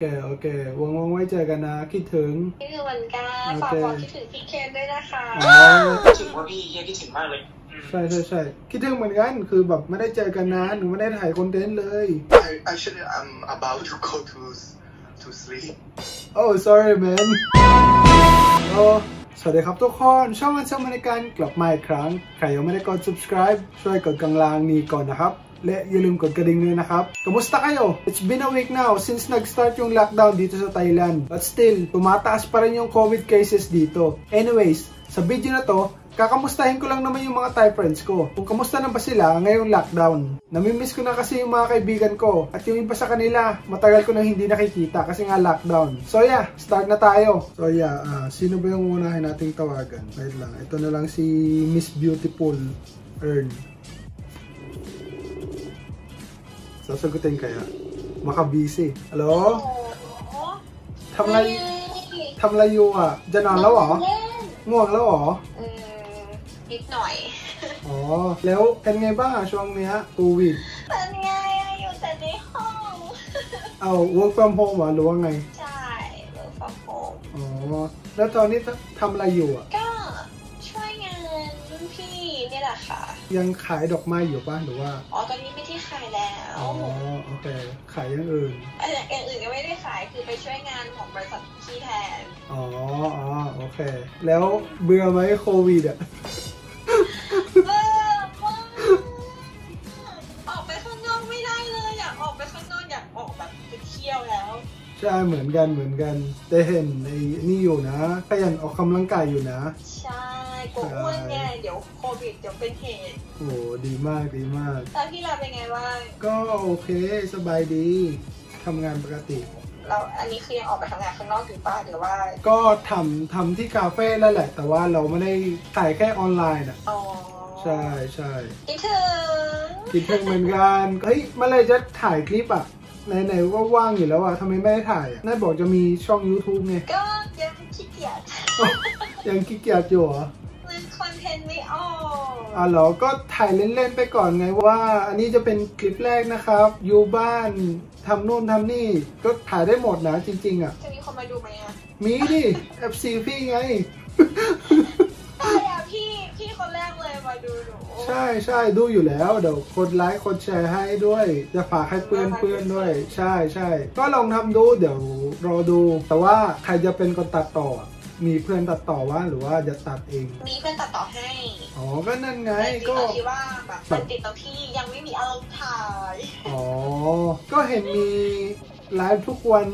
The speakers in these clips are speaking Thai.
โอเค โอเคว่างๆไว้เจอกันนะ คิดถึงนี่คือวันการโอฝากเคบอกคิดถึงพี่เคนด้วยนะคะอ๋อคิดถึงว่าพี่เฮียคิดถึงมากเลยอืมใช่ใช่ใช่คิดถึงเหมือนกัน คือแบบไม่ได้เจอกันนานหนูไม่ได้ถ่ายคอนเทนต์เลย I, actually, I'm about to go to to sleep. โอ้ sorry man โอ้สวัสดีครับทุกคน ช่องอันเซอร์มาในการกลับมาอีกครั้ง ใครยังไม่ได้กด subscribe ช่วยกดกำลังนี้ก่อนนะครับ Let, yung kagkaling na nakap. Kamusta kayo? It's been a week now since nag-start yung lockdown dito sa Thailand. But still, tumataas pa rin yung COVID cases dito. Anyways, sa video na to, kakamustahin ko lang naman yung mga Thai friends ko. Kung kamusta na ba sila ngayong lockdown. Namimiss ko na kasi yung mga kaibigan ko at yung iba sa kanila, matagal ko na hindi nakikita kasi nga lockdown. So yeah, start na tayo. So yeah, uh, sino ba yung unahin nating tawagan? Wait lang, ito na lang si Miss Beautiful Earn. Sasagutin kaya? Baka busy. Hello? โอ้ทำอะไรทำอะไรอยู่อะ จะนอนแล้วเหรอ ง่วงแล้วเหรอ อืม นิดหน่อย อ๋อ แล้วเป็นไงบ้างอะช่วงเนี้ยโควิด เป็นไงอะอยู่แต่ในห้อง เอา work from home เหรอหรือว่าไง ใช่ work from home อ๋อ แล้วตอนนี้ทำอะไรอยู่อะ ยังขายดอกไม้อยู่ป่ะหรือว่า อ๋อ ตอนนี้ไม่ได้ขายแล้ว อ๋อ โอเค ขายอย่างอื่นเอ่ออย่างอื่นก็ไม่ได้ขาย คือไปช่วยงานของบริษัทพี่แทน อ๋อ อ๋อ โอเค แล้วเบื่อไหมโควิดอะเบื่อมากออกไปข้างนอกไม่ได้เลย อยากออกไปข้างนอกอยากออกแบบไปเที่ยวแล้วใช่เหมือนกันเหมือนกัน แต่เห็นไอ้นี่อยู่นะขยันออกกำลังกายอยู่นะ ใช่ กลัวอ้วนไงเดี๋ยวโควิดเดี๋ยวเป็นเหตุโอ้ดีมากดีมากแล้วพี่เราเป็นไงบ้าง ก็โอเคสบายดีทำงานปกติ เราอันนี้คือยังออกไปทำงานข้างนอกอยู่ป่ะหรือว่า ก็ทำทำที่คาเฟ่นั่นแหละ แต่ว่าเราไม่ได้ขายแค่ออนไลน์อะอ๋อใช่ใช่คิดถึงคิดถึงเหมือนกันเฮ้ยเมื่อไหรจะถ่ายคลิปอะไหนๆก็ว่างอยู่แล้วอะทำไมไม่ได้ถ่ายอะน่าบอกจะมีช่อง YouTube ไงก็ยังขี้เกียจยังขี้เกียจอยู่เหรอมั นคอนเทนต์ไม่ออกอะเหรอก็ถ่ายเล่นๆไปก่อนไงว่าอันนี้จะเป็นคลิปแรกนะครับ อยู่บ้านทำนู่นทำนี่ ก็ถ่ายได้หมดนะจริง ๆ อะ จะมีคนมาดูไหมอะ มีดิ FC พี่ไงใช่อะพี่พี่คนแรกเลยมาดูหนูใช่ใช่ดูอยู่แล้ว เดี๋ยวกดไลค์กดแชร์ให้ด้วย จะฝากให้เพื่อนเพื่อนๆด้วย ใช่ใช่ก็ลองทำดูเดี๋ยวรอดู แต่ว่าใครจะเป็นคนตัดต่อ มีเพื่อนตัดต่อว่าหรือว่าจะตัดเอง มีเพื่อนตัดต่อให้ อ๋อ ก็นั่นไงแต่จริงๆก็เราคิดว่าแบบมันติดตรงที่ยังไม่มีอารมณ์ถ่าย อ๋อ ก็เห็นมีไลฟ์ทุกวัน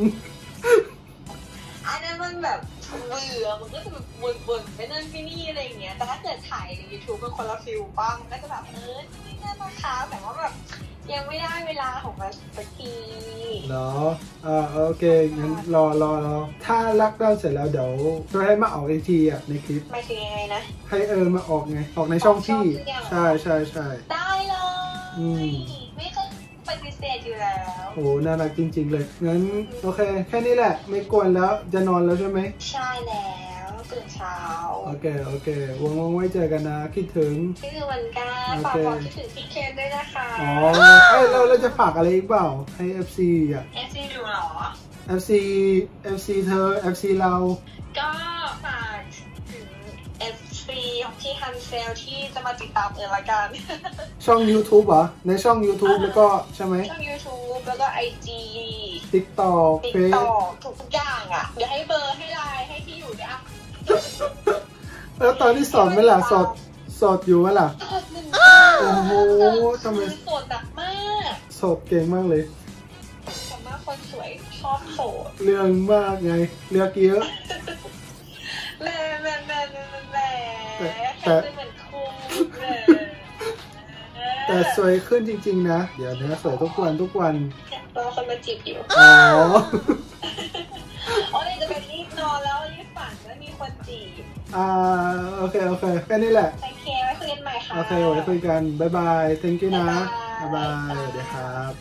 อันนั้นมันแบบเบื่อมันก็จะแบบบ่นๆไปนั่นไปนี่อะไรอย่างเงี้ย แต่ถ้าเกิดถ่ายใน YouTube เป็นคนละฟิลป้ามันก็จะแบบเออนี่น่านะคะแต่ว่าแบบ ยังไม่ได้เวลาของมันสักทีเหรออ่าโอเคงั้นรอรอรอถ้าลักดาวน์เสร็จแล้วเดี๋ยวจะให้มาออกอีกทีอะในคลิปหมายถึงยังไงนะให้เอิญมาออกไงออกในช่องพี่ออกช่องพี่เหรอใช่ใช่ใช่ได้เลยอืมไม่เคยปฏิเสธอยู่แล้วโอ้น่ารักจริง ๆ เลยงั้นโอเค แค่นี้แหละ ไม่กวนแล้วจะนอนแล้วใช่ไหมใช่แล้ว ตื่นเช้า โอเค โอเคว่างๆไว้เจอกันนะ คิดถึงนี่คือวันการโอฝากเคบอกคิดถึงพี่เคนด้วยนะคะ อ๋อเอ้ยเราเราจะฝากอะไรอีกเปล่า ให้ FC อะ FC ดูเหรอ FC FC เธอ FC เรา ก็ฝากถึง FC ของที่ฮันเซลที่จะมาติดตามเออละกัน ช่อง YouTube เหรอ ในช่อง YouTube แล้วก็ใช่ไหมช่อง YouTube แล้วก็ IG TikTok ติ๊ก Face ต็อกทุกๆอย่างอะ เดี๋ยวให้เบอร์ให้ไลน์ให้ที่อยู่ด้วยอะ แล้วตอนที่สอนไหมล่ะสดสดอยู่ไหมล่ะสดหนึ่งโอ้โหทำไมคือโสดแบบมากสดเก่งมากเลยสามารถคนสวยชอบโสดเรื่องมากไงเลือกเยอะแม่แม่แม่แม่แม่แต่แค่เหมือนคุ้มเลยแต่สวยขึ้นจริง ๆ นะ เดี๋ยวนี้สวยทุกวันทุกวันรอคนมาจีบอยู่อ๋ออ๋อเลยจะไปรีบนอนแล้วรีบฝันว่ามีคนจีบ อ่า โอเค โอเค แค่นี้แหละ โอเคไว้คุยกันใหม่ค่ะ โอเค ไว้คุยกัน บ๊ายบาย thank you นะ บ๊า บ๊าย ย บา บาย ยสวัสดีครับ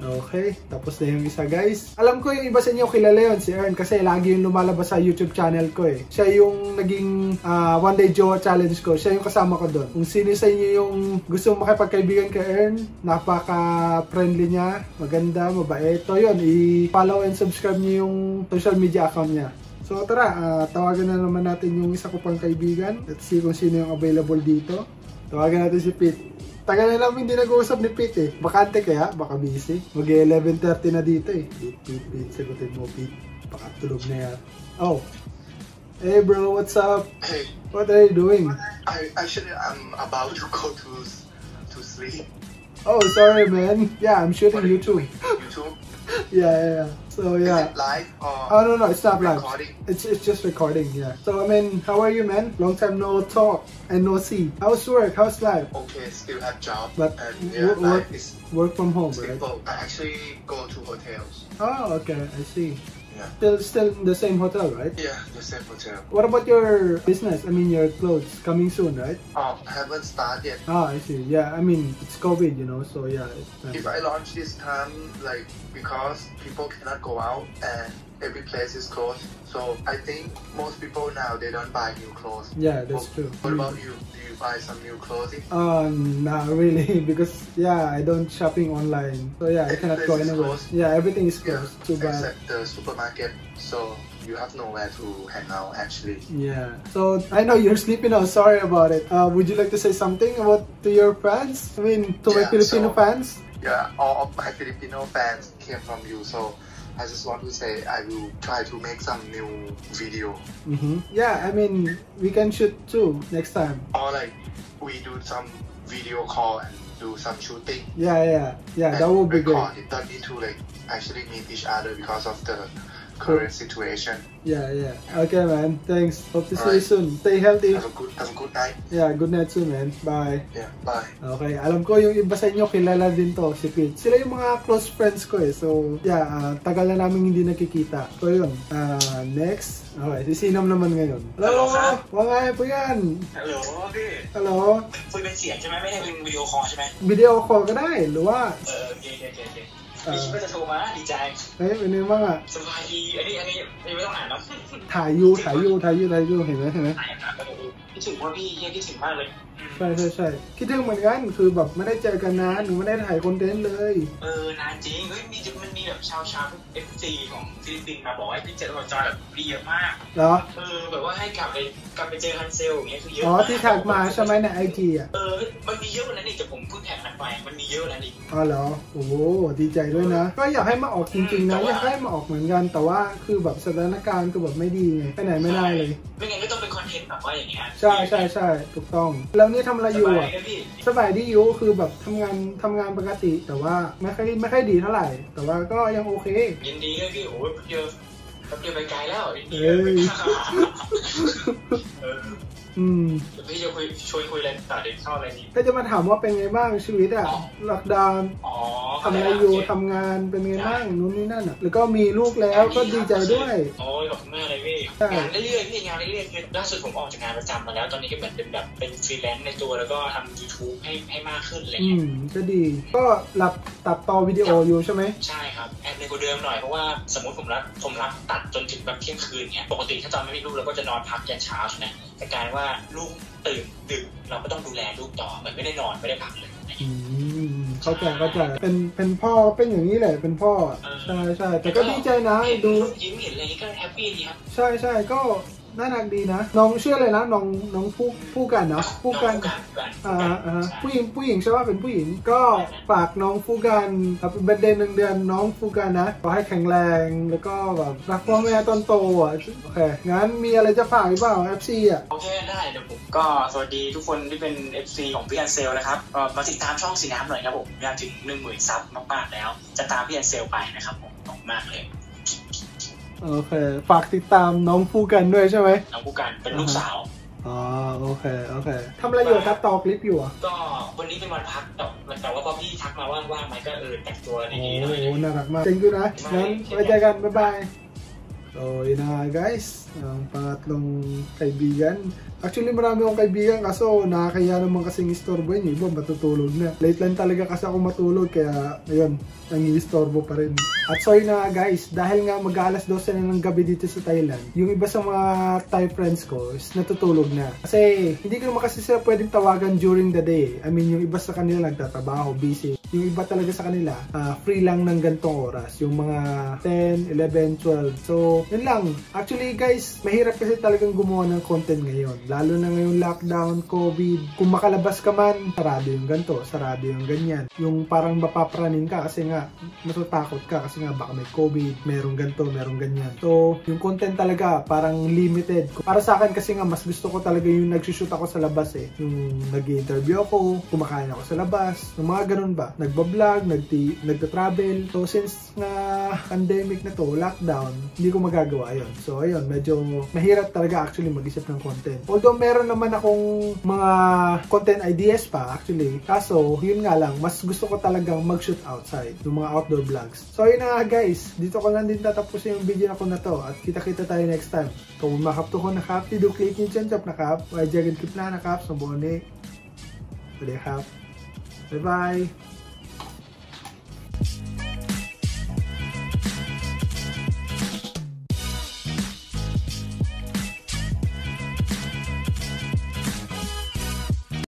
โอ Okay, tapos na yung isa guys. Alam ko yung iba sa inyo kilala yun, si Ern, kasi lagi yung lumalabas sa YouTube channel ko eh. Siya yung naging ah, One Day Jowa Challenge ko, siya yung kasama ko doon. Kung sino sa inyo yung gusto makipagkaibigan kay Ern, napaka-friendly niya, maganda, mabait. So yun, i-follow and subscribe niyo yung social media account niya. So tara, ah, tawagan na naman natin yung isa ko pang kaibigan. Let's see kung sino yung available dito. Tawagan natin si Pete. Tagal na namin hindi nag-uusap ni Pete eh. Bakante kaya? Baka busy. Mag 11.30 na dito eh. Pete, Pete, Pete. Sagutin mo, Pete. Baka tulog na yan. Oh. Hey bro, what's up? Hey, What are you doing? I actually I'm about to go to to sleep. Oh, sorry man. Yeah, I'm shooting YouTube. YouTube? Yeah, yeah, yeah. So Is yeah. it live or Oh no no, it's not live. recording? It's it's just recording, yeah. So I mean, how are you, man? Long time no talk and no see. How's work? How's life? Okay, still have job. But and yeah, work- life is Work from home, right? I actually go to hotels. Oh, okay, I see. Yeah. Still still in the same hotel, right? Yeah, the same hotel. What about your business? I mean, your clothes coming soon, right? Oh, I haven't started yet. Ah, I see. Yeah, I mean, it's COVID, you know, so yeah. It's, If I launch this time, like because people cannot go out and every place is closed, so I think most people now they don't buy new clothes. yeah, that's What- true. What about you? Do you buy some new clothing? Uh, not really, because yeah, I don't shopping online, so yeah, I cannot go anywhere. closed. Yeah, everything is Yeah, closed. Too bad. except the supermarket. So you have nowhere to hang out actually. Yeah. So I know you're sleeping now. Sorry about it. Uh, would you like to say something about to your fans? I mean, to my Filipino so- fans. Yeah, all of my Filipino fans came from you, so I just want to say I will try to make some new video Mm-hmm. Yeah, I mean, we can shoot too next time. or like we do some video call and do some shooting. Yeah, yeah, yeah. That would be good. It don't need to like actually meet each other because of the current situation. Yeah, yeah. Okay, man. Thanks. Hope to see you Alright. soon. Stay healthy. Have a good have a good night. Yeah, good night soon, man. Bye. Yeah, bye. Okay, alam ko yung iba sa inyo kilala din to, si Pete. Sila yung mga close friends ko eh. So, yeah, ah, tagal na namin hindi nakikita. So, yun. Ah, next. Okay, si Sinam naman ngayon. Hello! Hello, sir. Mga po yan! ฮัลโหลพี่ Hello! คุยเป็นเสียงใช่ไหมไม่ได้เป็นวิดีโอคอลใช่ไหม วิดีโอคอลก็ได้หรือว่า เออโอเคโอเคโอเค พี่ชิบก็จะโทรมาดีใจเฮ้ยเป็นยังไงบ้างอะสบายดีอันนี้อันนี้อันนี้ไม่ต้องอายเนาะถ่ายอยู่ถ่ายอยู่ถ่ายอยู่ถ่ายอยู่เห็นไหมเห็นไหมอายอายก็ได้คิดถึงว่าพี่เฮียคิดถึงมากเลยอืม ใช่ใช่ใช่คิดถึงเหมือนกันคือแบบไม่ได้เจอกันนานหนูไม่ได้ถ่ายคอนเทนต์เลย เออนานจริงเฮ้ยมีมันมีแบบชาวชาว FC ของฟิลิปปินส์มาบอกให้พี่เจอกับจอยแบบดีเยอะมากเหรอเออแบบว่าให้กลับไปกลับไปเจอฮันเซลอย่างเงี้ยคือเยอะอ๋อมากที่แท็กมาใช่ไหมในไอจีอะเออมันมีเยอะกว่านั้นอีกแต่ผมเพิ่งแท็กมันไปมันมีเยอะกว่านั้นอีกอ๋อเหรอโอ้โหดีใจด้วยนะ ก็อยากให้มาออกจริงๆนะอยากให้มาออกเหมือนกัน แต่ว่าคือแบบสถานการณ์คือแบบไม่ดีไงไปไหนไม่ได้เลยไม่งั้นก็ต้องเป็นคอนเทนต์แบบว่าอย่างเงี้ยใช่ใช่ใช่ถูกต้องแล้วนี่ทำอะไรอยู่สบาอะนะพี่สบายดีอยู่คือแบบทำงานทำงานปกติ แต่ว่าไม่ค่อยไม่ค่อยดีเท่าไหร่ แต่ว่าก็ยังโอเคยินดีด้วยพี่โอ้ยเดียวแป๊บเดียวไปไกลแล้วยินดีเอ้ยเอออืมเดี๋ยวพี่จะคุยชวนคุยอะไรต่อเด็กเข้าอะไรดีก็จะมาถามว่าเป็นไงบ้างชีวิตอะล็อกดาวน์อ๋อทำอะไรอยู่ทำงานเป็นไงบ้างนู้นนี่นั่นอะแล้วก็มีลูกแล้วก็ดีใจด้วยโอ้ยขอบคุณมากเลยพี่ใช่งานเรื่อยๆพี่งานเรื่อยๆคือล่าสุดผมออกจากงานประจำมาแล้วตอนนี้ก็เหมือนเป็นแบบเป็นฟรีแลนซ์ในตัวแล้วก็ทำ YouTube ให้ให้มากขึ้นอะไรเงี้ย อืมก็ดี ก็รับตัดต่อวิดีโออยู่ใช่ไหมใช่ครับแอบเหนื่อยกว่าเดิมหน่อยเพราะว่าสมมติผมรับผมรับตัดจนถึงแบบเที่ยงคืนเงี้ยปกติถ้าตอนไม่มีลูกเราก็จะนอนพักยันเช้าใช่ไหม แต่กลายเป็นว่าลูกตื่นดึกเราก็ต้องดูแลลูกต่อเหมือนไม่ได้นอนไม่ได้พักเลยอะไรอืเงี้ย อืมเข้าใจเข้าใจเป็นเป็นพ่อเป็นอย่างนี้แหละ เป็นพ่อใช่ใช่แต่ก็ดีใจนะเห็นดูลูกยิ้มเห็นอะไรนี้ก็ happy ดีครับใช่ใช่ก็ น่ารักดีนะ น้องชื่ออะไรนะน้องน้องผู้ผู้กันเนาะผู้กันอ่าอ่าผู้หญิงผู้หญิงใช่ว่าเป็นผู้หญิงก็ฝากน้องฟูกันครับเป็นเบรเดนหนึ่งเดือนน้องฟูกันนะขอให้แข็งแรงแล้วก็แบบรักพ่อแม่ตอนโตอะโอเคงั้นมีอะไรจะฝากหรือเปล่า FC อะโอเคได้เดี๋ยวผมก็สวัสดีทุกคนที่เป็น FC ของพี่อันเซลนะครับมาติดตามช่องสีน้ำหน่อยครับผมอยากถึงหนึ่งหมื่นซับมากๆแล้ว จะตามพี่อันเซลไปนะครับผมมากเลย โอเค ฝากติดตามน้องฟูกันด้วยใช่ไหมน้องผู้กันเป็นลูกสาวอ๋อโอเคโอเคทำอะไรอยู่ครับต่อคลิปอยู่อะก็วันนี้เป็นวันพักแต่แต่ว่าพอพี่ทักมาว่างๆไหมก็เออแต่งตัวโอ้ดีๆหน่อยโหน่ารักมากจริงด้วยนะงั้นไว้เจอกันบ๊ายบาย So, yun na nga guys. Ang pangatlong kaibigan. Actually, marami akong kaibigan kaso nakakaya naman kasing istorbo yun. Yung Iba matutulog na. Late lang talaga kasi ako matulog kaya, ayun, nangi-istorbo pa rin. At so yun na nga guys, dahil nga mag-aalas 12 na ng gabi dito sa Thailand, yung iba sa mga Thai friends ko is natutulog na. Kasi hindi ko naman kasi sila pwedeng tawagan during the day. I mean, yung iba sa kanila nagtatrabaho, busy. Yung iba talaga sa kanila, ah, free lang ng gantong oras. Yung mga 10, 11, 12. So, yun lang. Actually guys, mahirap kasi talagang gumawa ng content ngayon. Lalo na ngayong lockdown, COVID. Kung makalabas ka man, sarado yung ganto, sarado yung ganyan. Yung parang mapapraning ka kasi nga, matatakot ka kasi nga baka may COVID, merong ganto, merong ganyan. So, yung content talaga parang limited. Para sa akin kasi nga, mas gusto ko talaga yung nagsushoot ako sa labas eh. Yung nag-interview ako, kumakain ako sa labas, yung mga ganun ba. Nagbablog, nagti- nagta-travel. So, since nga pandemic na to, lockdown, hindi ko magagawa yon So, ayun, medyo mahirap talaga actually mag-isip ng content. Although, meron naman akong mga content ideas pa actually. Kaso, yun nga lang, mas gusto ko talagang mag-shoot outside ng mga outdoor vlogs. So, ayun na guys. Dito ko lang din tatapusin yung video na ko na to at kita-kita tayo next time. Kung makapto ko na kap, tido click yung chan na kap, wajagin clip na na kap, sa bone. Pwede kap. Bye-bye!